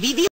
ponerle?